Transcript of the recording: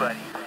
anybody.